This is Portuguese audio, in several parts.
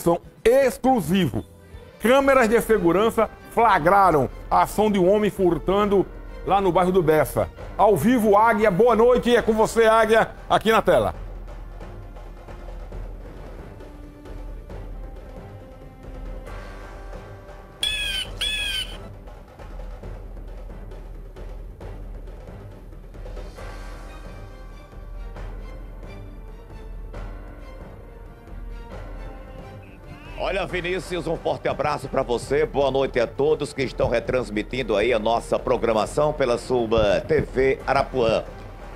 Robson exclusivo. Câmeras de segurança flagraram a ação de um homem furtando lá no bairro do Bessa. Ao vivo, Águia, boa noite, é com você, Águia, aqui na tela. Olha, Vinícius, um forte abraço para você. Boa noite a todos que estão retransmitindo aí a nossa programação pela sua TV Arapuã.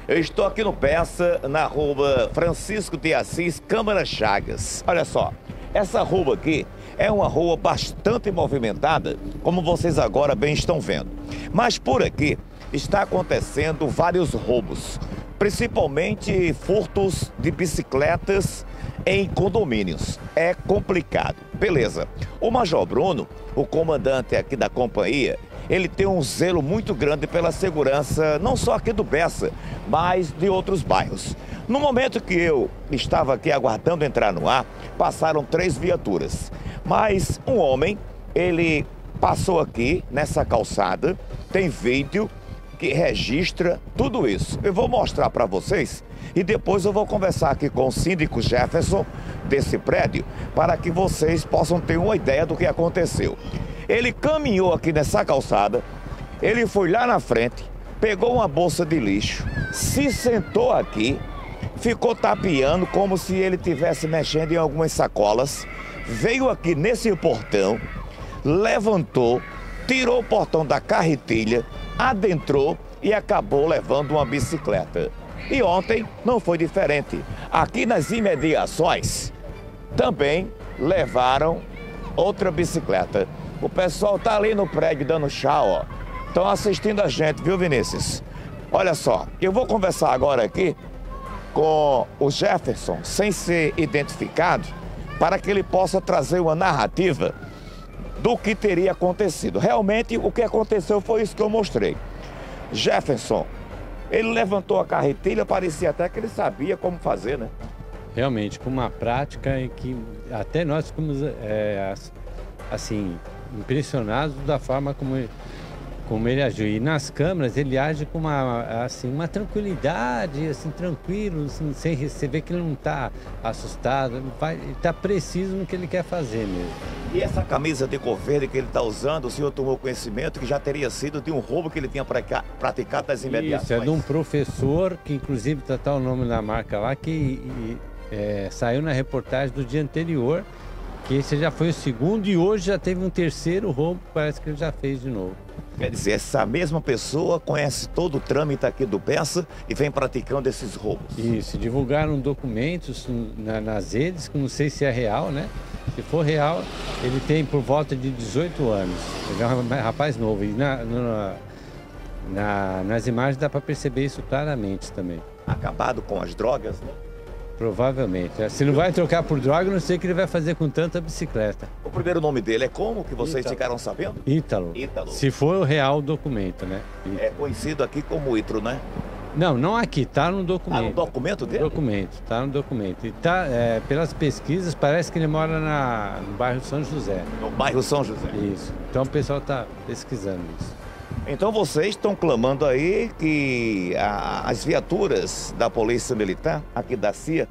Eu estou aqui no Peça, na rua Francisco de Assis, Câmara Chagas. Olha só, essa rua aqui é uma rua bastante movimentada, como vocês agora bem estão vendo. Mas por aqui está acontecendo vários roubos, principalmente furtos de bicicletas em condomínios. É complicado. Beleza. O Major Bruno, o comandante aqui da companhia, ele tem um zelo muito grande pela segurança, não só aqui do Bessa, mas de outros bairros. No momento que eu estava aqui aguardando entrar no ar, passaram três viaturas. Mas um homem, ele passou aqui nessa calçada, tem vídeo que registra tudo isso. Eu vou mostrar para vocês e depois eu vou conversar aqui com o síndico Jefferson desse prédio para que vocês possam ter uma ideia do que aconteceu. Ele caminhou aqui nessa calçada, ele foi lá na frente, pegou uma bolsa de lixo, se sentou aqui, ficou tapeando como se ele tivesse mexendo em algumas sacolas, veio aqui nesse portão, levantou, tirou o portão da carretilha, adentrou e acabou levando uma bicicleta. E ontem não foi diferente. Aqui nas imediações também levaram outra bicicleta. O pessoal tá ali no prédio dando chá, ó. Estão assistindo a gente, viu, Vinícius? Olha só, eu vou conversar agora aqui com o Jefferson, sem ser identificado, para que ele possa trazer uma narrativa do que teria acontecido. Realmente, o que aconteceu foi isso que eu mostrei. Jefferson, ele levantou a carretilha, parecia até que ele sabia como fazer, né? Realmente, com uma prática em que até nós ficamos, é, assim, impressionados da forma como ele, como ele agiu. E nas câmeras ele age com uma, assim, uma tranquilidade, assim, tranquilo, assim, sem receber que ele não está assustado, está preciso no que ele quer fazer mesmo. E essa camisa de cor verde que ele está usando, o senhor tomou conhecimento que já teria sido de um roubo que ele tinha praticado nas imediações? Isso, é de um professor, que inclusive está tá o nome da marca lá, que e, é, saiu na reportagem do dia anterior, que esse já foi o segundo e hoje já teve um terceiro roubo, parece que ele já fez de novo. Quer dizer, essa mesma pessoa conhece todo o trâmite aqui do Peça e vem praticando esses roubos. Isso, divulgaram documentos na, nas redes, que não sei se é real, né? Se for real, ele tem por volta de 18 anos. Ele é um rapaz novo. E na, na, na, nas imagens dá para perceber isso claramente também. Acabado com as drogas, né? Provavelmente. Se não vai trocar por droga, não sei o que ele vai fazer com tanta bicicleta. O primeiro nome dele é como que vocês Ítalo. ficaram sabendo? Ítalo. Ítalo. Se for o real documento, né? Ítalo. É conhecido aqui como Ítalo, né? Não, não aqui, tá no documento. Ah, no documento dele? Documento, tá no documento. E tá, é, pelas pesquisas, parece que ele mora na, no bairro São José. No bairro São José? Isso. Então o pessoal tá pesquisando isso. Então vocês estão clamando aí que a, as viaturas da Polícia Militar, aqui da CIA,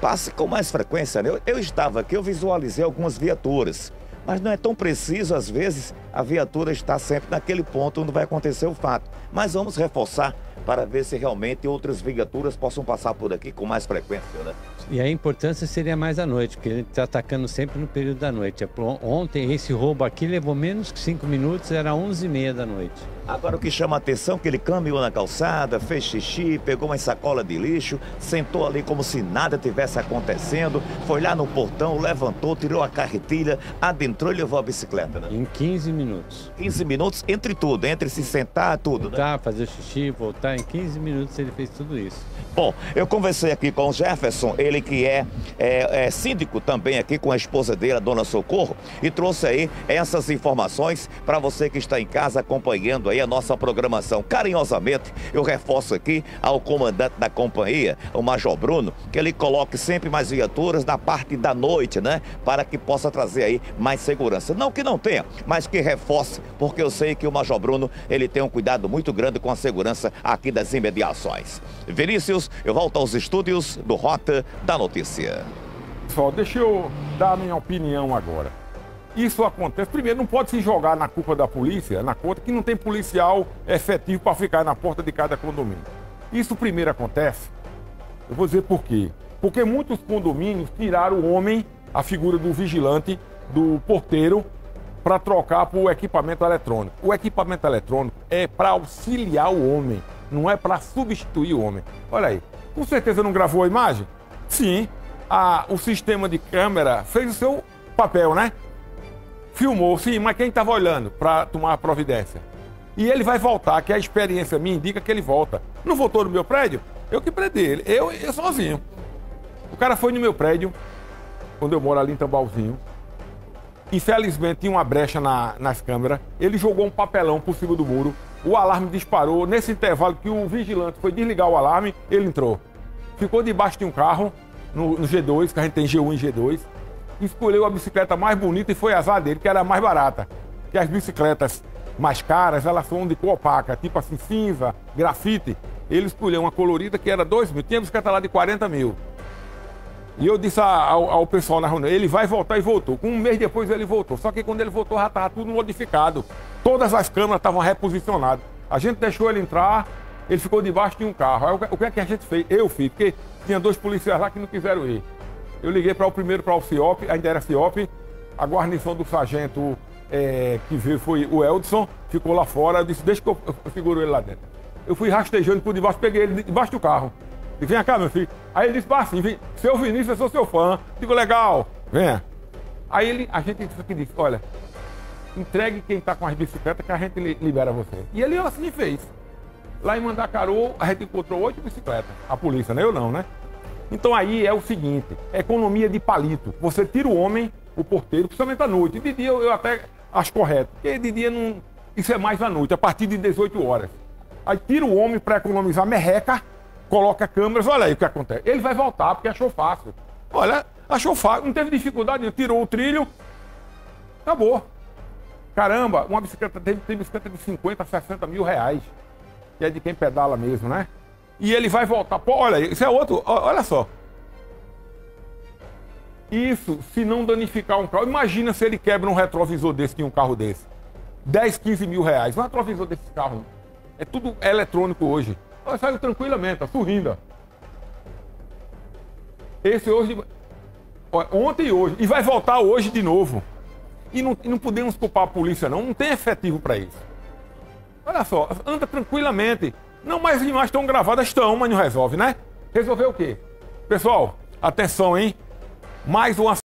passem com mais frequência. Né? Eu, eu estava aqui, eu visualizei algumas viaturas, mas não é tão preciso, às vezes, a viatura está sempre naquele ponto onde vai acontecer o fato. Mas vamos reforçar para ver se realmente outras viaturas possam passar por aqui com mais frequência, né? E a importância seria mais à noite, porque ele está atacando sempre no período da noite. Ontem, esse roubo aqui levou menos que cinco minutos, era 11h30 da noite. Agora o que chama a atenção é que ele caminhou na calçada, fez xixi, pegou uma sacola de lixo, sentou ali como se nada tivesse acontecendo, foi lá no portão, levantou, tirou a carretilha, adentrou e levou a bicicleta, né? Em 15 minutos. 15 minutos entre tudo, entre se sentar, tudo, Voltar, né? fazer xixi, voltar em 15 minutos ele fez tudo isso. Bom, eu conversei aqui com o Jefferson, ele que é, é, é, síndico também aqui com a esposa dele, a dona Socorro, e trouxe aí essas informações para você que está em casa acompanhando aí a nossa programação. Carinhosamente, eu reforço aqui ao comandante da companhia, o Major Bruno, que ele coloque sempre mais viaturas na parte da noite, né? Para que possa trazer aí mais segurança. Não que não tenha, mas que reforce, porque eu sei que o Major Bruno, ele tem um cuidado muito grande com a segurança aqui das imediações. Vinícius eu volto aos estúdios do Rota da Notícia. Pessoal, deixa eu dar a minha opinião agora. Isso acontece. Primeiro, não pode se jogar na culpa da polícia, na conta que não tem policial efetivo para ficar na porta de cada condomínio. Isso primeiro acontece. Eu vou dizer por quê. Porque muitos condomínios tiraram o homem, a figura do vigilante, do porteiro, para trocar por equipamento eletrônico. O equipamento eletrônico é para auxiliar o homem não é para substituir o homem. Olha aí, com certeza não gravou a imagem? Sim, a, o sistema de câmera fez o seu papel, né? Filmou, sim, mas quem estava olhando para tomar a providência? E ele vai voltar, que a experiência me indica que ele volta. Não voltou no meu prédio? Eu que prendi ele, eu, eu sozinho. O cara foi no meu prédio, quando eu moro ali em Tambalzinho. Infelizmente tinha uma brecha na, nas câmeras. Ele jogou um papelão por cima do muro o alarme disparou. Nesse intervalo que o vigilante foi desligar o alarme, ele entrou. Ficou debaixo de um carro, no, no G2, que a gente tem G1 e G2. Escolheu a bicicleta mais bonita e foi azar dele, que era a mais barata. Que as bicicletas mais caras, elas são de cor opaca, tipo assim, cinza, grafite. Ele escolheu uma colorida que era 2 mil. Tinha bicicleta lá de 40 mil. E eu disse ao, ao, pessoal na reunião, ele vai voltar e voltou. Um mês depois ele voltou. Só que quando ele voltou já estava tudo modificado. Todas as câmeras estavam reposicionadas. A gente deixou ele entrar, ele ficou debaixo de um carro. Aí, o que é que a gente fez? Eu fiz, porque tinha dois policiais lá que não quiseram ir. Eu liguei para o primeiro para o CIOP, ainda era CIOP, a guarnição do sargento é, que veio foi o Eldson, ficou lá fora, eu disse, deixa que eu, eu seguro ele lá dentro. Eu fui rastejando por debaixo, peguei ele debaixo do carro. E vem cá, meu filho. Aí ele disse, assim, vem, seu Vinícius, eu sou seu fã. Digo, legal, venha. Aí ele, a gente disse, olha, entregue quem está com as bicicletas que a gente libera você. E ele assim fez. Lá em Mandacaru, a gente encontrou oito bicicletas. A polícia, né? Eu não, né? Então aí é o seguinte, economia de palito. Você tira o homem, o porteiro, principalmente à noite. De dia eu, eu até acho correto, porque de dia não... Isso é mais à noite, a partir de 18 horas. Aí tira o homem para economizar merreca, coloca câmeras, olha aí o que acontece. Ele vai voltar porque achou fácil. Olha, achou fácil, não teve dificuldade, tirou o trilho, acabou. Caramba, uma bicicleta tem, tem bicicleta de 50, 60 mil reais. Que é de quem pedala mesmo, né? E ele vai voltar. Pô, olha, isso é outro. Olha só. Isso, se não danificar um carro. Imagina se ele quebra um retrovisor desse em um carro desse. 10, 15 mil reais. Um retrovisor desse carro. É tudo eletrônico hoje. Ela saiu tranquilamente, sorrindo. Esse hoje. Ontem e hoje. E vai voltar hoje de novo. E não, e não podemos culpar a polícia, não. Não tem efetivo para isso. Olha só, anda tranquilamente. Não, mas as imagens estão gravadas, estão, mas não resolve, né? Resolveu o quê? Pessoal, atenção, hein? Mais uma